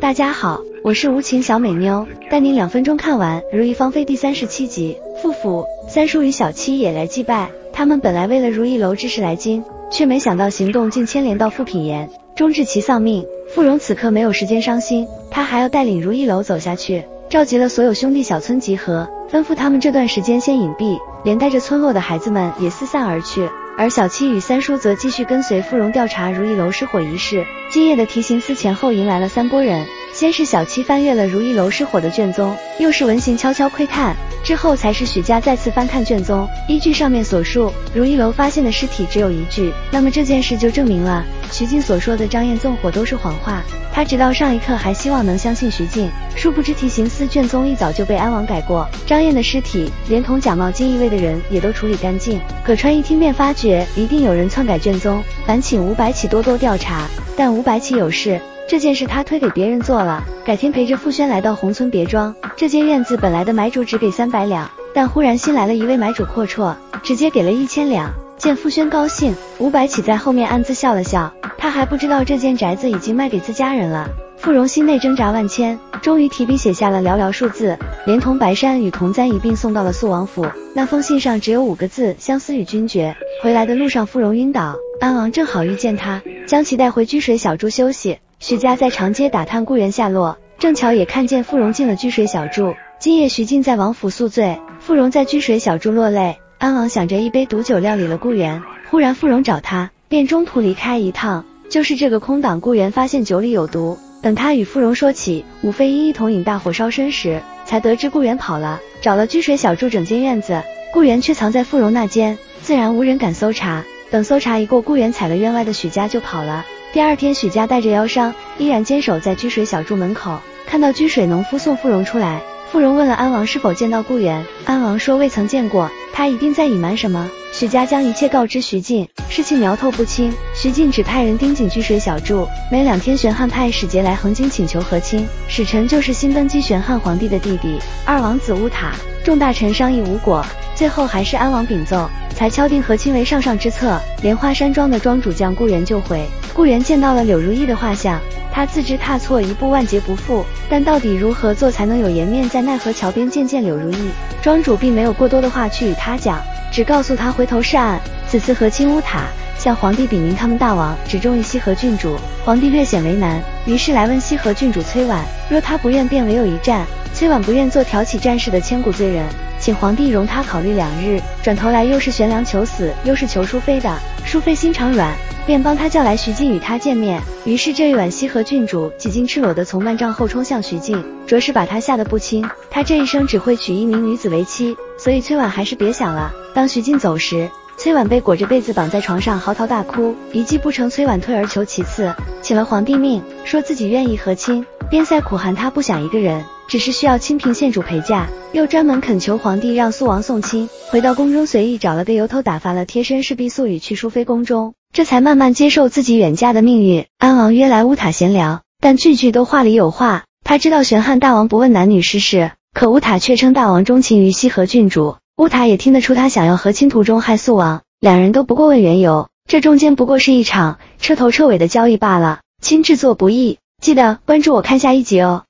大家好，我是无情小美妞，带您两分钟看完《如意芳菲》第三十七集。傅府三叔与小七也来祭拜，他们本来为了如意楼之事来京，却没想到行动竟牵连到傅品言，终致其丧命。傅荣此刻没有时间伤心，他还要带领如意楼走下去，召集了所有兄弟小村集合，吩咐他们这段时间先隐蔽，连带着村落的孩子们也四散而去。而小七与三叔则继续跟随傅荣调查如意楼失火一事。今夜的提刑司前后迎来了三拨人，先是小七翻阅了如意楼失火的卷宗，又是文行悄悄窥探，之后才是许家再次翻看卷宗。依据上面所述，如意楼发现的尸体只有一具，那么这件事就证明了徐静所说的张燕纵火都是谎话。他直到上一刻还希望能相信徐静，殊不知提刑司卷宗一早就被安王改过，张燕的尸体连同假冒金衣卫的人也都处理干净。葛川一听便发觉一定有人篡改卷宗，烦请吴白起多多调查。但吴白起有事，这件事他推给别人做了，改天陪着傅轩来到宏村别庄。这间院子本来的买主只给三百两，但忽然新来了一位买主阔绰，直接给了一千两。见傅轩高兴，吴白起在后面暗自笑了笑。他还不知道这间宅子已经卖给自家人了。傅荣心内挣扎万千，终于提笔写下了寥寥数字，连同白山与铜簪一并送到了肃王府。那封信上只有五个字：相思与君绝。回来的路上，傅荣晕倒，安王正好遇见他，将其带回居水小筑休息。徐家在长街打探顾源下落，正巧也看见傅荣进了居水小筑。今夜徐静在王府宿醉，傅荣在居水小筑落泪。安王想着一杯毒酒料理了顾源，忽然傅荣找他。便中途离开一趟，就是这个空档。顾源发现酒里有毒，等他与傅荣说起，武飞一一同饮大火烧身时，才得知顾源跑了，找了居水小筑整间院子，顾源却藏在傅荣那间，自然无人敢搜查。等搜查一过，顾源踩了院外的许家就跑了。第二天，许家带着腰伤，依然坚守在居水小筑门口，看到居水农夫送傅荣出来。傅荣问了安王是否见到顾源，安王说未曾见过，他一定在隐瞒什么。许家将一切告知徐静，事情苗头不清，徐静只派人盯紧居水小筑。没两天，玄汉派使节来横京请求和亲，使臣就是新登基玄汉皇帝的弟弟二王子乌塔。众大臣商议无果，最后还是安王禀奏，才敲定和亲为上上之策。莲花山庄的庄主将顾源救回，顾源见到了柳如意的画像。他自知踏错一步万劫不复，但到底如何做才能有颜面在奈何桥边见见柳如意？庄主并没有过多的话去与他讲，只告诉他回头是岸。此次和亲乌塔向皇帝禀明他们大王只中意西河郡主，皇帝略显为难，于是来问西河郡主崔婉，若他不愿，便唯有一战。崔婉不愿做挑起战事的千古罪人，请皇帝容他考虑两日。转头来又是悬梁求死，又是求淑妃的，淑妃心肠软。便帮他叫来徐静与他见面。于是这一晚，西河郡主几经赤裸的从万丈后冲向徐静，着实把他吓得不轻。他这一生只会娶一名女子为妻，所以崔婉还是别想了。当徐静走时，崔婉被裹着被子绑在床上嚎啕大哭，一计不成，崔婉退而求其次，请了皇帝命，说自己愿意和亲。边塞苦寒，他不想一个人，只是需要清平县主陪嫁，又专门恳求皇帝让肃王送亲。回到宫中，随意找了个由头，打发了贴身侍婢素雨去淑妃宫中。这才慢慢接受自己远嫁的命运。安王约来乌塔闲聊，但句句都话里有话。他知道玄汉大王不问男女之事，可乌塔却称大王钟情于西河郡主。乌塔也听得出他想要和亲途中害肃王，两人都不过问缘由。这中间不过是一场彻头彻尾的交易罢了。亲制作不易，记得关注我看下一集哦。